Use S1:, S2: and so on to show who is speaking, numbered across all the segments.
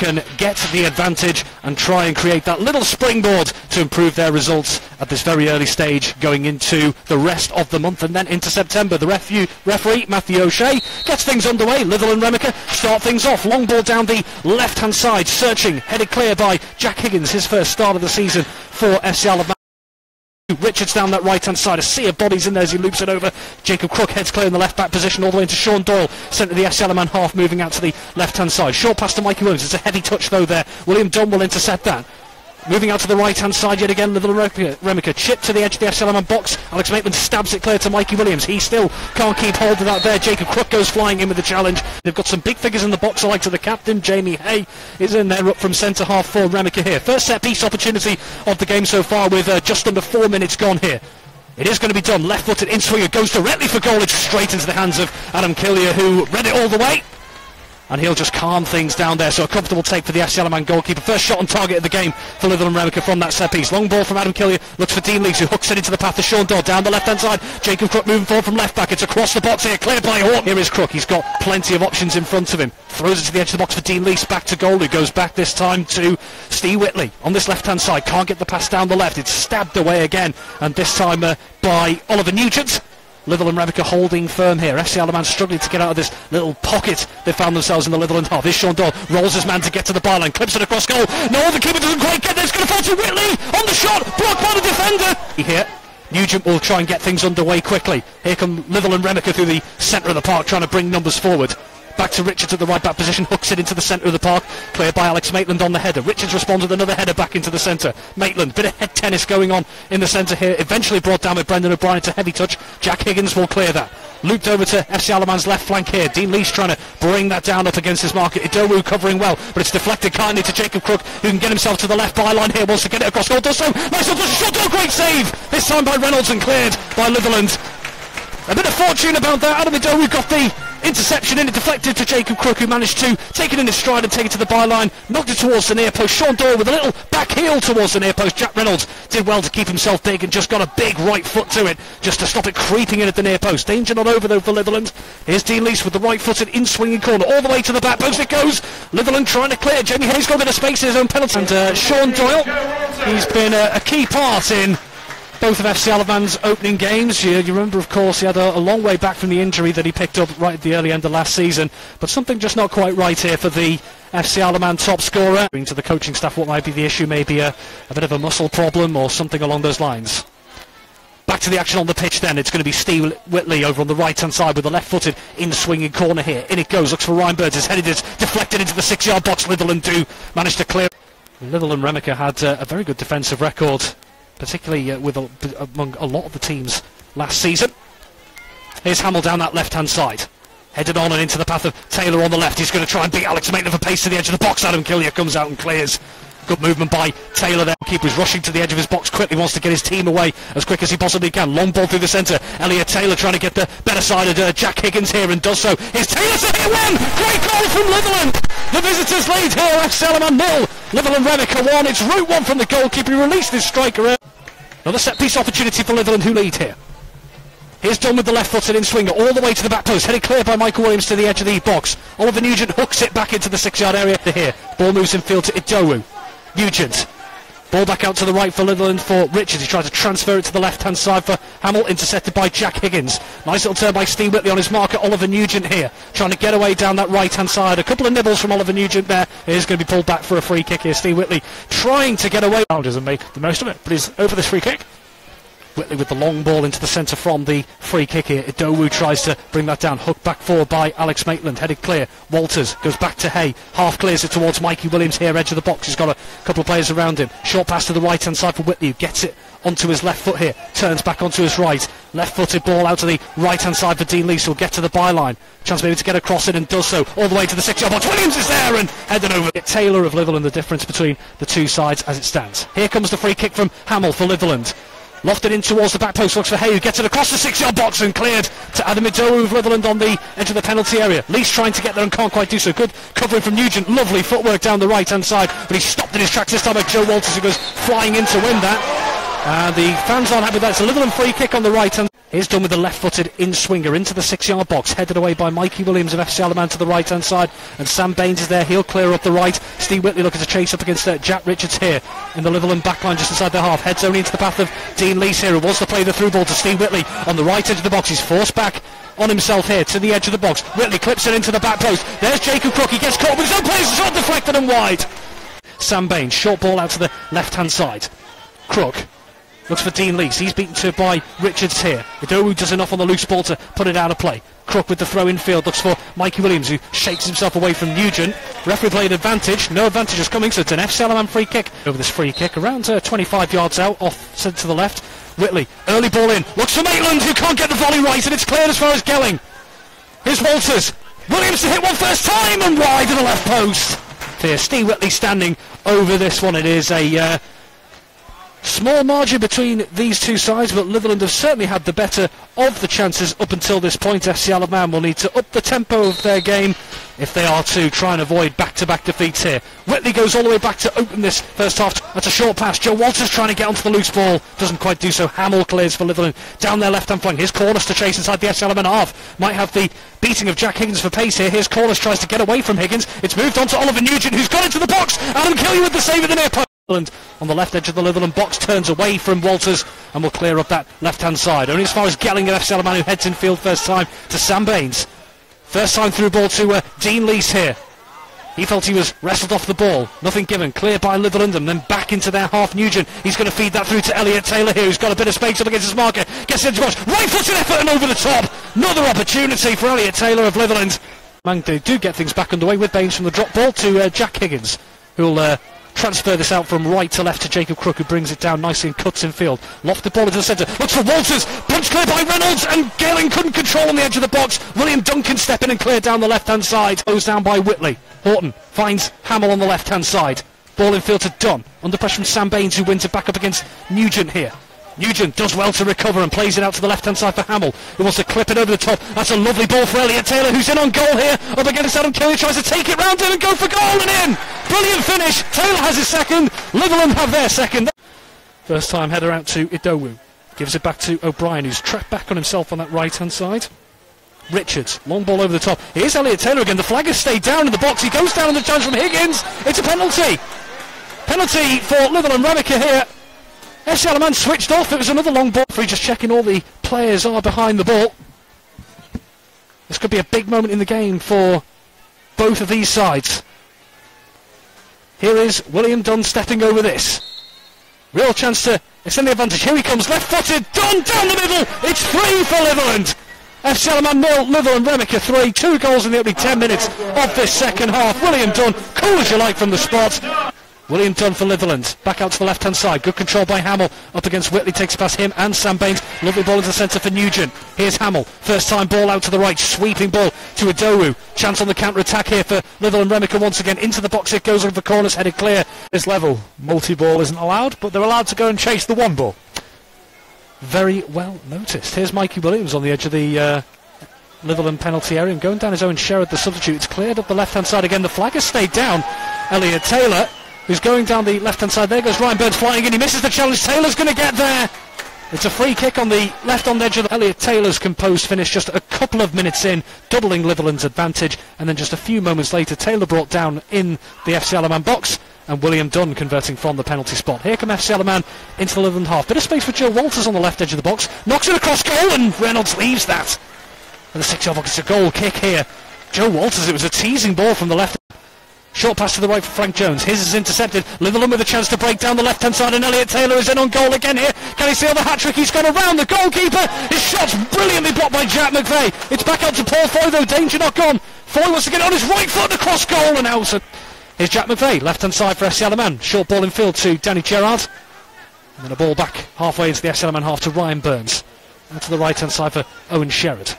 S1: can get the advantage and try and create that little springboard to improve their results at this very early stage going into the rest of the month and then into September. The refu- referee, Matthew O'Shea, gets things underway. Litherland REMYCA start things off. Long ball down the left-hand side, searching, headed clear by Jack Higgins, his first start of the season for FC Isle of Man. Richards down that right hand side, a sea of bodies in there as he loops it over. Jacob Crook heads clear in the left back position all the way into Sean Doyle, centre of the SL man half, moving out to the left hand side. Short pass to Mikey Williams, it's a heavy touch though there. William Dunn will intercept that. Moving out to the right hand side yet again, Litherland REMYCA. Chip to the edge of the FCLM box. Alex Maitland stabs it clear to Mikey Williams. He still can't keep hold of that there. Jacob Crook goes flying in with the challenge. They've got some big figures in the box, I like to the captain. Jamie Hay is in there up from centre half for REMYCA here. First set piece opportunity of the game so far with uh, just under four minutes gone here. It is going to be done. Left footed in swinger goes directly for goal. It's straight into the hands of Adam Killier who read it all the way and he'll just calm things down there. So a comfortable take for the SC man goalkeeper. First shot on target of the game for Litherland REMYCA from that set piece. Long ball from Adam Killier. Looks for Dean Lees who hooks it into the path of Sean Dodd. Down the left hand side. Jacob Crook moving forward from left back. It's across the box here. Cleared by Hawk. Here is Crook. He's got plenty of options in front of him. Throws it to the edge of the box for Dean Lees. Back to goal. Who goes back this time to Steve Whitley on this left hand side. Can't get the pass down the left. It's stabbed away again. And this time uh, by Oliver Nugent. Litherland REMYCA holding firm here. FC Isle of Man struggling to get out of this little pocket they found themselves in the Litherland half. Is Sean Doyle rolls his man to get to the byline, clips it across goal. No, the keeper doesn't quite get there. It's going to fall to Whitley on the shot, blocked by the defender. Here, Nugent will try and get things underway quickly. Here come Litherland REMYCA through the centre of the park, trying to bring numbers forward. Back to Richards at the right back position, hooks it into the centre of the park. Cleared by Alex Maitland on the header. Richards responds with another header back into the centre. Maitland, bit of head tennis going on in the centre here. Eventually brought down with Brendan O'Brien. It's a heavy touch. Jack Higgins will clear that. Looped over to FC Isle of Man's left flank here. Dean Lees trying to bring that down up against his market. Idowu covering well, but it's deflected kindly to Jacob Crook, who can get himself to the left byline here. Wants to get it across goal. Does so. Nice. Does shot. Oh, great save. This time by Reynolds and cleared by Litherland. A bit of fortune about that. Adam Idowu got the Interception in it deflected to Jacob Crook who managed to take it in his stride and take it to the byline. Knocked it towards the near post. Sean Doyle with a little back heel towards the near post. Jack Reynolds did well to keep himself big and just got a big right foot to it just to stop it creeping in at the near post. Danger not over though for Litherland. Here's Dean Lees with the right footed in swinging corner all the way to the back post it goes. Litherland trying to clear. Jamie Hayes got a bit of space in his own penalty. And uh, Sean Doyle, he's been a, a key part in both of FC Isle of Man's opening games. You, you, remember, of course, he had a, a, long way back from the injury that he picked up right at the early end of last season. But something just not quite right here for the FC Isle of Man top scorer. To the coaching staff, what might be the issue? Maybe a, a bit of a muscle problem or something along those lines. Back to the action on the pitch then. It's going to be Steve Whitley over on the right-hand side with the left-footed in-swinging corner here. In it goes. Looks for Ryan Burns. It's headed. It's deflected into the six-yard box. Litherland do manage to clear. Litherland REMYCA had uh, a very good defensive record particularly uh, with among a lot of the teams last season. Here's Hamill down that left-hand side. Headed on and into the path of Taylor on the left. He's going to try and beat Alex Maitland for pace to the edge of the box. Adam Killier comes out and clears. Good movement by Taylor there. Keeper's rushing to the edge of his box quickly, wants to get his team away as quick as he possibly can. Long ball through the centre. Elliot Taylor trying to get the better side of uh, Jack Higgins here and does so. Here's Taylor to hit one! Great goal from Litherland! The visitors lead here, FC Isle of Man nil. Litherland REMYCA one. It's route one from the goalkeeper. He released his striker. Another set piece opportunity for Litherland who lead here. Here's done with the left footed in swinger all the way to the back post, headed clear by Michael Williams to the edge of the box. Oliver Nugent hooks it back into the six yard area To here. Ball moves in field to Idowu. Nugent Ball back out to the right for Litherland for Richards. He tried to transfer it to the left-hand side for Hamill, intercepted by Jack Higgins. Nice little turn by Steve Whitley on his marker. Oliver Nugent here, trying to get away down that right-hand side. A couple of nibbles from Oliver Nugent there. He's going to be pulled back for a free kick here. Steve Whitley trying to get away.
S2: And make the most of it, but he's over this free kick.
S1: Whitley with the long ball into the centre from the free kick here. Idowu tries to bring that down. Hooked back forward by Alex Maitland. Headed clear. Walters goes back to Hay. Half clears it towards Mikey Williams here, edge of the box. He's got a couple of players around him. Short pass to the right hand side for Whitley. Gets it onto his left foot here. Turns back onto his right. Left footed ball out to the right hand side for Dean Lees. Will get to the byline. Chance maybe to get across it and does so. All the way to the six yard box. Williams is there and headed over. Taylor of Litherland the difference between the two sides as it stands. Here comes the free kick from Hamill for Litherland. Lofted in towards the back post, looks for Hay, who gets it across the six-yard box and cleared to Adam Idowu of Litherland on the edge of the penalty area. Least trying to get there and can't quite do so. Good covering from Nugent, lovely footwork down the right-hand side, but he stopped in his tracks this time by Joe Walters, who goes flying in to win that. And the fans aren't happy with that. It's a Litherland free kick on the right hand. Here's done with the left-footed in-swinger into the six-yard box, headed away by Mikey Williams of FC Isle of Man to the right-hand side, and Sam Baines is there. He'll clear up the right. Steve Whitley looking to chase up against uh, Jack Richards here in the Litherland backline just inside their half. Heads only into the path of Dean Lees here, who wants to play the through ball to Steve Whitley on the right edge of the box. He's forced back on himself here to the edge of the box. Whitley clips it into the back post. There's Jacob Crook. He gets caught with his own place. Shot deflected and wide. Sam Baines, short ball out to the left-hand side. Crook Looks for Dean Lees. He's beaten to by Richards here. Idowu does enough on the loose ball to put it out of play. Crook with the throw in field looks for Mikey Williams who shakes himself away from Nugent. Referee played advantage. No advantage is coming, so it's an FC Isle of Man free kick. Over this free kick, around uh, 25 yards out, off centre to the left. Whitley, early ball in. Looks for Maitland who can't get the volley right, and it's cleared as far as Gelling. Here's Walters. Williams to hit one first time and wide to the left post. Here, Steve Whitley standing over this one. It is a. Uh, Small margin between these two sides, but Litherland have certainly had the better of the chances up until this point. FC Isle of Man will need to up the tempo of their game if they are to try and avoid back-to-back defeats here. Whitley goes all the way back to open this first half. That's a short pass. Joe Walters trying to get onto the loose ball. Doesn't quite do so. Hamill clears for Litherland. Down their left-hand flank. Here's Corliss to chase inside the FC Isle of Man half. Might have the beating of Jack Higgins for pace here. Here's Corliss tries to get away from Higgins. It's moved on to Oliver Nugent who's got into the box. Adam Killier with the save at the near post on the left edge of the Litherland box turns away from Walters and will clear up that left hand side. Only as far as Gelling at FC Isle of Man who heads in field first time to Sam Baines. First time through ball to uh, Dean Lees here. He felt he was wrestled off the ball. Nothing given. Clear by Litherland and then back into their half Nugent. He's going to feed that through to Elliot Taylor here who's got a bit of space up against his marker. Gets into box. Right footed effort and over the top. Another opportunity for Elliot Taylor of Litherland. Man, they do get things back underway with Baines from the drop ball to uh, Jack Higgins who'll uh, transfer this out from right to left to Jacob Crook, who brings it down nicely and cuts in field. Loft the ball into the centre. Looks for Walters. Punch clear by Reynolds, and Gelling couldn't control on the edge of the box. William Duncan step in and clear down the left-hand side. Goes down by Whitley. Horton finds Hamill on the left-hand side. Ball in field to Dunn. Under pressure from Sam Baines, who wins it back up against Nugent here. Nugent does well to recover and plays it out to the left-hand side for Hamill, who wants to clip it over the top. That's a lovely ball for Elliot Taylor, who's in on goal here. Up against Adam Kelly, tries to take it round him and go for goal and in. Brilliant finish. Taylor has his second. Litherland have their second. First time header out to Idowu. Gives it back to O'Brien, who's trapped back on himself on that right-hand side. Richards, long ball over the top. Here's Elliot Taylor again. The flag has stayed down in the box. He goes down on the challenge from Higgins. It's a penalty. Penalty for Litherland REMYCA here. FC Isle of Man switched off. It was another long ball for just checking all the players are behind the ball. This could be a big moment in the game for both of these sides. Here is William Dunn stepping over this. Real chance to extend the advantage. Here he comes, left-footed. Dunn down the middle. It's three for Litherland. FC Isle of Man nil, Litherland REMYCA three. Two goals in the opening ten minutes of this second half. William Dunn, cool as you like from the spot. William Dunn for Litherland. Back out to the left-hand side. Good control by Hamill. Up against Whitley. Takes past him and Sam Baines. Lovely ball into the centre for Nugent. Here's Hamill. First time ball out to the right. Sweeping ball to Idowu. Chance on the counter-attack here for Litherland REMYCA once again. Into the box it goes over the corners. Headed clear.
S2: This level, multi-ball isn't allowed, but they're allowed to go and chase the one ball.
S1: Very well noticed. Here's Mikey Williams on the edge of the... Uh, Litherland penalty area and going down his own Sherrod the substitute. It's cleared up the left hand side again. The flag has stayed down. Elliot Taylor who's going down the left-hand side. There goes Ryan Burns flying in. He misses the challenge. Taylor's going to get there. It's a free kick on the left on the edge of the Elliot Taylor's composed finish just a couple of minutes in, doubling Litherland's advantage. And then just a few moments later, Taylor brought down in the FC Isle of Man box and William Dunn converting from the penalty spot. Here come FC Isle of Man into the Litherland half. Bit of space for Joe Walters on the left edge of the box. Knocks it across goal and Reynolds leaves that. And the six-yard box, it's a goal kick here. Joe Walters, it was a teasing ball from the left. Short pass to the right for Frank Jones. His is intercepted. Litherland with a chance to break down the left-hand side, and Elliot Taylor is in on goal again here. Can he seal the hat-trick? He's gone around the goalkeeper. His shot's brilliantly blocked by Jack McVeigh. It's back out to Paul Foy, though. Danger not gone. Foy wants to get on his right foot across goal, and out. Here's Jack McVeigh, left-hand side for FC Isle of Man. Short ball in field to Danny Gerard. And then a ball back halfway into the FC Isle of Man half to Ryan Burns. And to the right-hand side for Owen Sherrod.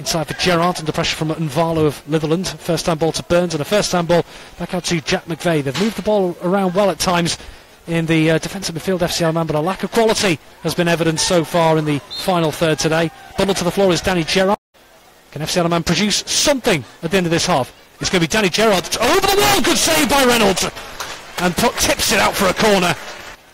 S1: Inside for Gerard, under pressure from Nvalo of Litherland. First time ball to Burns and a first time ball back out to Jack McVeigh. They've moved the ball around well at times in the uh, defensive midfield FC Isle of Man, but a lack of quality has been evident so far in the final third today. Bundled to the floor is Danny Gerard. Can FC man produce something at the end of this half? It's going to be Danny Gerard. Over the wall, good save by Reynolds. And put, tips it out for a corner.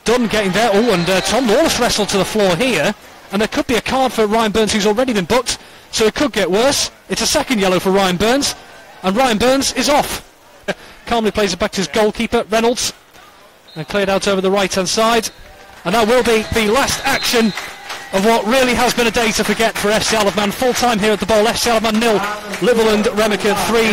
S1: Dunn getting there. Oh, and uh, Tom Lawless wrestled to the floor here. And there could be a card for Ryan Burns who's already been booked, so it could get worse. It's a second yellow for Ryan Burns, and Ryan Burns is off. Calmly plays it back to his goalkeeper, Reynolds, and cleared out over the right-hand side. And that will be the last action of what really has been a day to forget for FC Isle of Man. Full time here at the ball, FC Isle of Man nil, Litherland REMYCA 3.